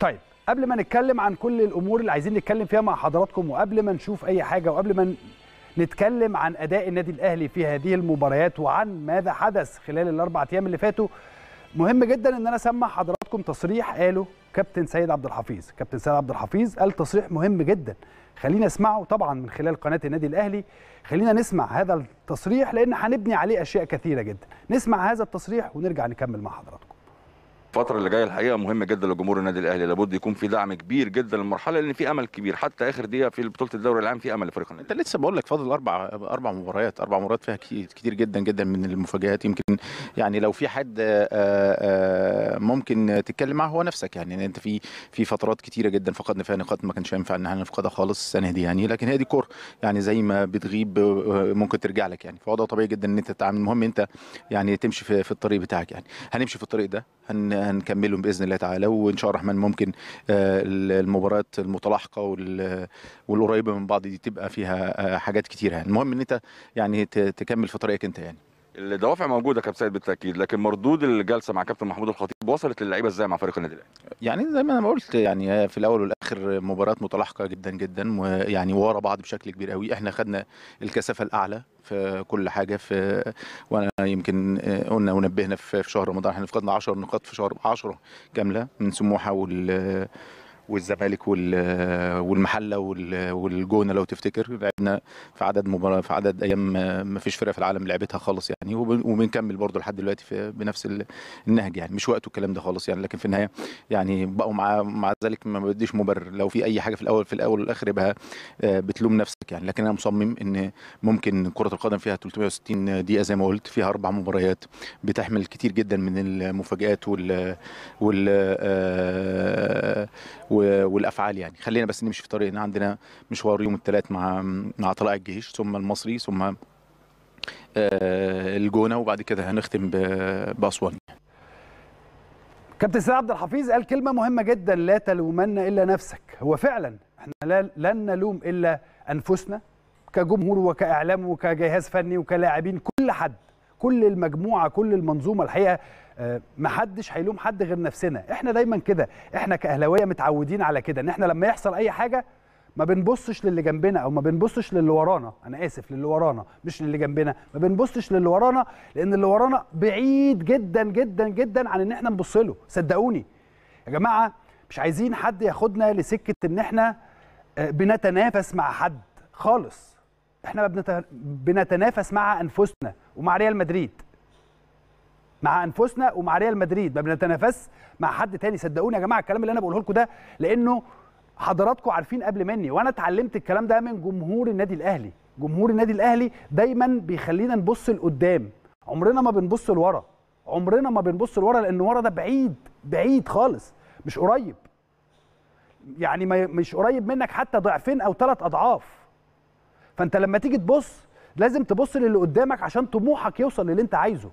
طيب قبل ما نتكلم عن كل الأمور اللي عايزين نتكلم فيها مع حضراتكم وقبل ما نشوف أي حاجة وقبل ما نتكلم عن أداء النادي الأهلي في هذه المباريات وعن ماذا حدث خلال الأربع أيام اللي فاتوا مهم جدا إن أنا أسمع حضراتكم تصريح قاله كابتن سيد عبد الحفيظ. كابتن سيد عبد الحفيظ قال تصريح مهم جدا. خلينا نسمعه طبعا من خلال قناة النادي الأهلي. خلينا نسمع هذا التصريح لأن هنبني عليه أشياء كثيرة جدا. نسمع هذا التصريح ونرجع نكمل مع حضراتكم. الفترة اللي جاية الحقيقة مهمة جدا لجمهور النادي الأهلي، لابد يكون في دعم كبير جدا للمرحلة لأن في أمل كبير، حتى آخر دقيقة في بطولة الدوري العام في أمل لفريق النادي. أنت لسه بقول لك فاضل أربع أربع مباريات. أربع مباريات فيها كتير, جدا جدا من المفاجآت. يمكن يعني لو في حد آه، آه، ممكن تتكلم معاه هو نفسك يعني أنت في في فترات كتيرة جدا فقدنا فيها نقاط ما كانش ينفع إن إحنا نفقدها خالص السنة دي يعني. لكن هي دي كوره يعني زي ما بتغيب آه، ممكن ترجع لك يعني. ده طبيعي جدا إن أنت تتعامل. المهم أنت يعني تمشي في الطريق بتاعك يعني. هنمشي في الطريق ده. هن هنكمله بإذن الله تعالى وإن شاء الله الرحمن ممكن آه، المباريات المتلاحقة وال- والقريبة من بعض دي تبقى فيها آه، حاجات كتيرة يعني. المهم إن أنت يعني تكمل في طريقك أنت يعني. الدوافع موجودة يا كابتن سيد بالتأكيد، لكن مردود الجلسة مع كابتن محمود الخطيب وصلت للعيبة إزاي مع فريق النادي الأهلي؟ يعني زي ما أنا قلت يعني في الأول والآخر مباريات متلاحقة جدا جدا ويعني ورا بعض بشكل كبير قوي إحنا خدنا الكثافة الأعلى في كل حاجة في وأنا يمكن قلنا ونبهنا في شهر رمضان إحنا فقدنا 10 نقاط في شهر 10 كاملة من سموحة وال والزمالك وال- والمحلة وال- والجونة لو تفتكر. لعبنا في عدد مباراه في عدد أيام ما فيش فرقة في العالم لعبتها خالص يعني. وب- وبنكمل برضه لحد دلوقتي في بنفس ال- النهج يعني. مش وقته الكلام ده خالص يعني. لكن في النهاية يعني بقوا مع مع ذلك ما بديش مبرر. لو في أي حاجة في الأول في الأول والآخر يبقى آه، بتلوم نفسك يعني. لكن أنا مصمم إن ممكن كرة القدم فيها 360 دقيقة زي ما قلت فيها أربع مباريات بتحمل كتير جدا من المفاجآت وال وال آه، والأفعال يعني. خلينا بس نمشي في طريقنا عندنا مشوار يوم الثلاث مع مع طلائع الجيش ثم المصري ثم آه، الجونة وبعد كده هنختم بأسوان. كابتن سيد عبد الحفيظ قال كلمة مهمة جدا لا تلومن إلا نفسك. هو فعلا إحنا لن نلوم إلا أنفسنا كجمهور وكإعلام وكجهاز فني وكلاعبين. كل حد كل المجموعة كل المنظومة الحقيقة آه، محدش هيلوم حد غير نفسنا. إحنا دايما كده. إحنا كأهلاوية متعودين على كده. ان إحنا لما يحصل أي حاجة ما بنبصش للي جنبنا أو ما بنبصش للي ورانا. أنا آسف للي ورانا مش للي جنبنا. ما بنبصش للي ورانا لأن اللي ورانا بعيد جدا جدا جدا عن إن إحنا نبص له. صدقوني. يا جماعة مش عايزين حد ياخدنا لسكة إن إحنا آه، بنتنافس مع حد خالص. إحنا بنت- بنتنافس مع أنفسنا ومع ريال مدريد. مع أنفسنا ومع ريال مدريد. ما بنتنافس مع حد تاني. صدقوني يا جماعة الكلام اللي أنا بقوله لكم ده لأنه حضراتكم عارفين قبل مني وأنا اتعلمت الكلام ده من جمهور النادي الأهلي. جمهور النادي الأهلي دايما بيخلينا نبص لقدام. عمرنا ما بنبص لورا. عمرنا ما بنبص لورا لأن ورا ده بعيد بعيد خالص مش قريب. يعني ما مش قريب منك حتى ضعفين أو ثلاث أضعاف. فأنت لما تيجي تبص لازم تبص للي قدامك عشان طموحك يوصل للي أنت عايزه.